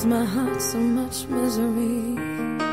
caused my heart so much misery.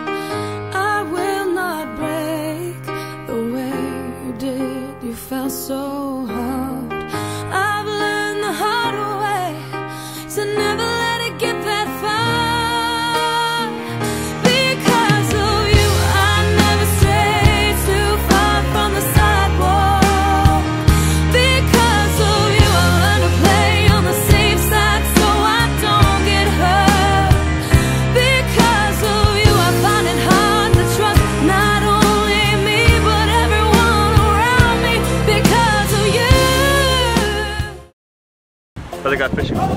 obrigado, Peixinho.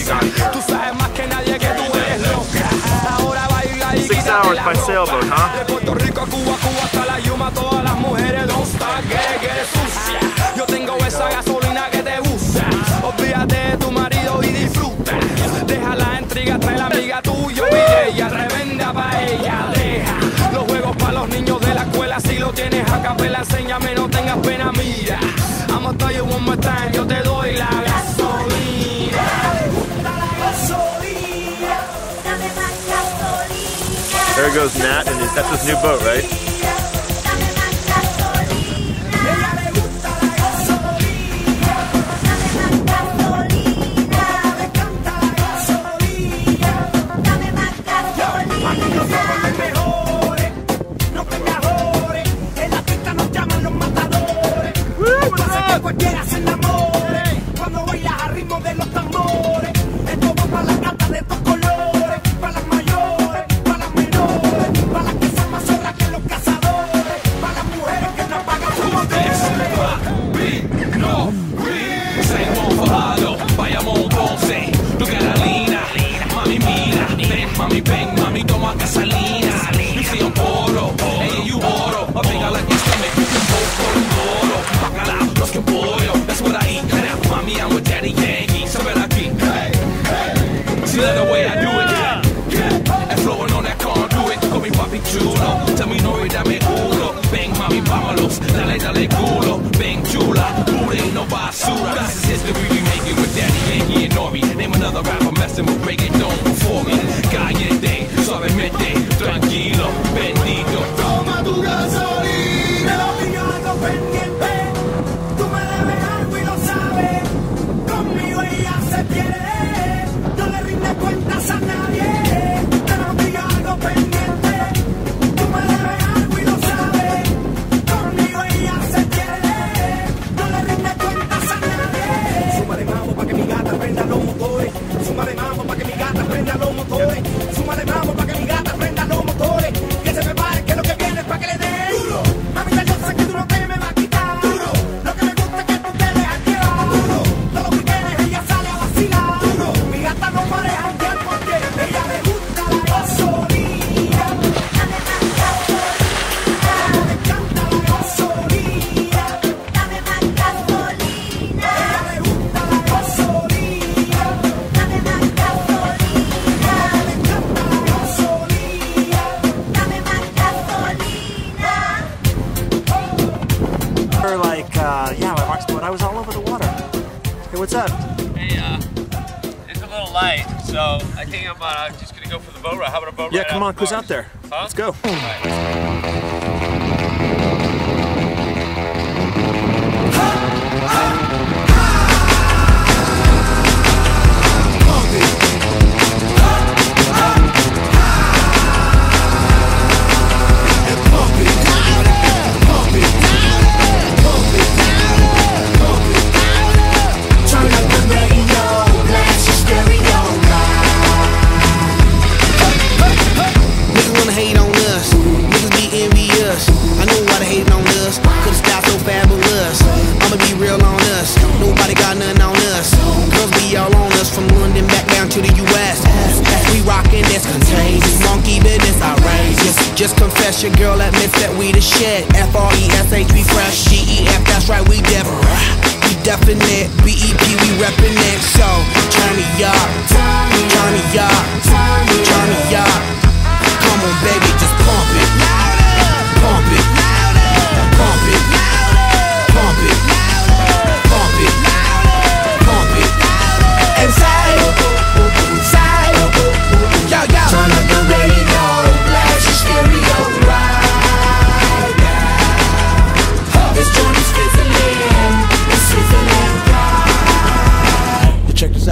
Tú sabes más que nadie que tú eres loca. Ahora baila y Six hours by sailboat, huh? De Puerto Rico a Cuba, Cuba hasta la Yuma, todas las mujeres don't stop, que eres sucia. Yo tengo esa gasolina que te gusta. Olvídate tu marido y disfruta. Deja la intriga, trae la amiga tuya y ella revenda pa' ella. Deja los juegos para los niños de la escuela. Si lo tienes a capela, enséñame, no tengas pena, mira. I'ma tell you one time, yo There goes Nat, and that's his new boat, right? duro. Te mi y dame culo, Ven mami, vámonos, dale, dale culo. Ven chula, pura no basura. uh, yeah, my rock split. I was all over the water. Hey, what's up? Hey, uh, it's a little light, so I think I'm uh, just gonna go for the boat ride. How about a boat yeah, ride? Yeah, come on, who's out there? Huh? Let's go. Why they hating on us? 'Cause it's got so fabulous. I'ma be real on us. Nobody got nothing on us. Girls be all on us from London back down to the U.S. We rockin', this contagious. Monkey business outrageous. Just confess your girl admits that we the shit. F R E S H, we fresh. G E F, that's right, we Deborah. We definite. B E P, we reppin' it. So turn me up, turn me up, turn me up.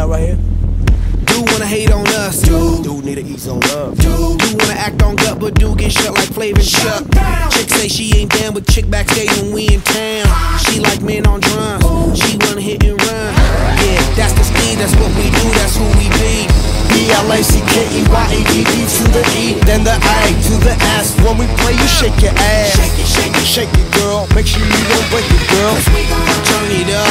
Out right here. Do wanna hate on us, dude. Dude need to eat some love. Dude, do wanna act on gut, but do get shut like Flavor Chuck. Chick say she ain't down with chick backstage when we in town. She like men on drums. She wanna hit and run. Yeah, that's the speed, that's what we do, that's who we be. B-L-A-C-K-E-Y-A-D-D to the E, then the A to the S. When we play, you shake your ass. Shake it, shake it, shake it, girl. Make sure you don't break it, girl. Turn it up,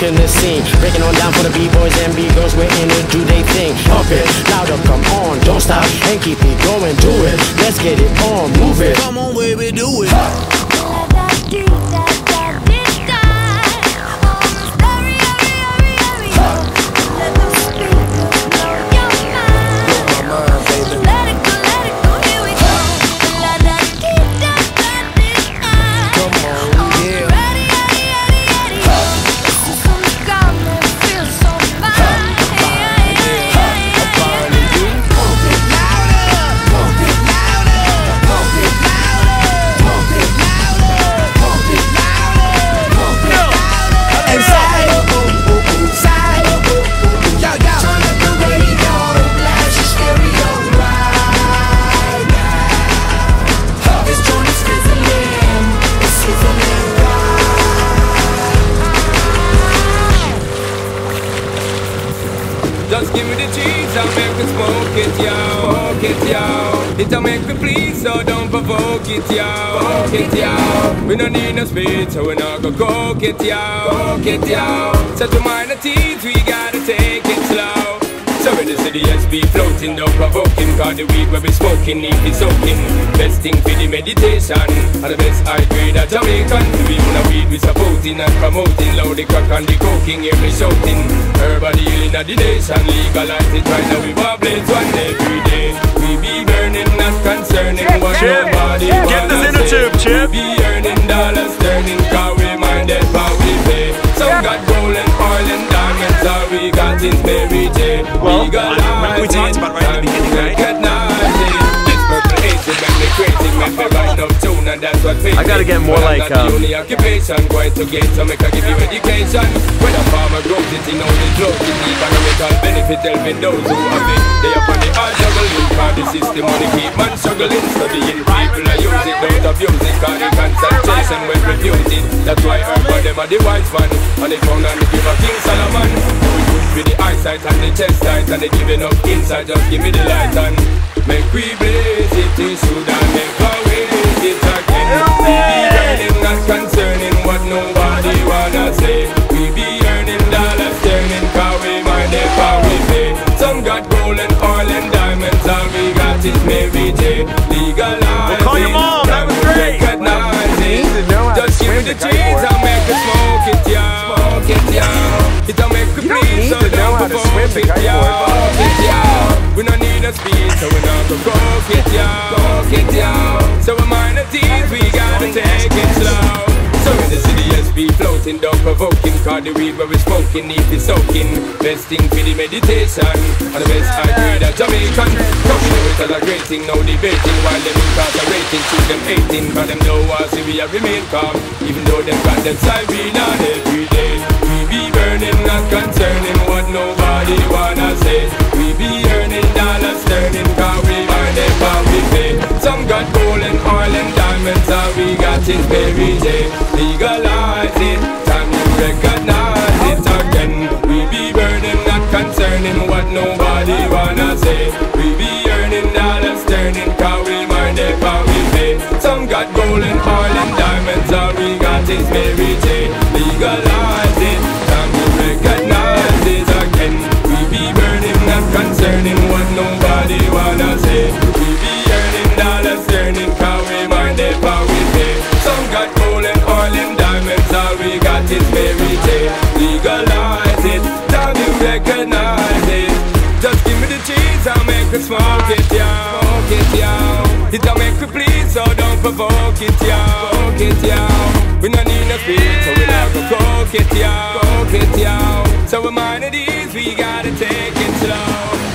direct rocking the scene. Breaking on down for the B-boys and B-girls, we're in it, do they thing. Pump it, louder, come on, don't stop, and keep it going, do it. Let's get it on, move it. Come on, baby, do it. Just give me the cheese, I'll make me smoke it, yo. Smoke it, yo. It'll make me please, so don't provoke it, yo. Smoke it, yo. We don't need no speed, so we're not gonna go coke it, yo. Coke it, yo. So to mind the teeth, we gotta take it slow. So when the city SB floating, don't provoking. Cause the weed where we smoking, need be soaking. Best thing for the meditation. And the best high grade of Jamaican. We wanna weed we supporting and promoting. Loud the crack and the coking, hear me shouting. Herbal healing of the nation Legalize it. Right now, we wobble one every day. We be burning, not concerning. What Chip, nobody get this inner say. tube, Chip. We be earning dollars, turning Cause we minded how we pay. Some got gold and oil and diamonds All we got is Mary J Well, Legalize I- we talked about right in the beginning, right? Recognize it. This purple haze, it make me crazy, make me write no tune, and that's what pays I gotta get more like, not the um, only occupation going to get, so make I give you education. When a farmer grows it, he knows it grows it, economical benefit, helping those who have it. They up on the hard juggling, cause the system only keep man struggling, studying people are use it, don't abuse it, cause the concentration when refusing. That's why I for them are the wise man, and they found and they give a King Solomon. With the eyesight and the chest tight, and they giving up inside, just give me the light and make we blaze it, in should and make our ways it again. We be earning, not concerning what nobody wanna say. We be earning dollars, turning car we mind if how we pay. Some got gold and oil and diamonds, all we got is Mary J. Legalize Well, call your mom, that was great. Recognize it. need to know how to Just give me the cheese, it, board. Smoke it, yeah. We don't need a speed, so we not go coke it, yeah. It, yeah. So we mind the teeth, we gotta take it slow. So in the city, yes, be floating, don't provoking. Cause the weed where we smoking, need be soaking. Best thing for the meditation. And the best high grade of Jamaican. As a great thing, no debating while them incarcerating, shoot them 18, cause them know us, we have remain calm, even though them got them siren on every day. We be burning, not concerning what nobody wanna say. We be earning dollars, turning, cause we earn it, we pay. Some got gold and oil and diamonds, all we got is Mary J. Legalize it, time you recognize it again. We be burning, not concerning what nobody wanna say. We be earning dollars, turning, cause we mind it, we pay. Some got gold and oil and diamonds, all we got is Mary J. we got is Mary J. Legalize it, time you recognize it. Just give me the cheese, I'll make it smoke it, yo. Smoke it, yo. It'll make me please, so don't provoke it, yo. Provoke it, yo. We no need no speed, so we not go coke it, yo. Coke it, yo. So we're mind at ease, we gotta take it slow.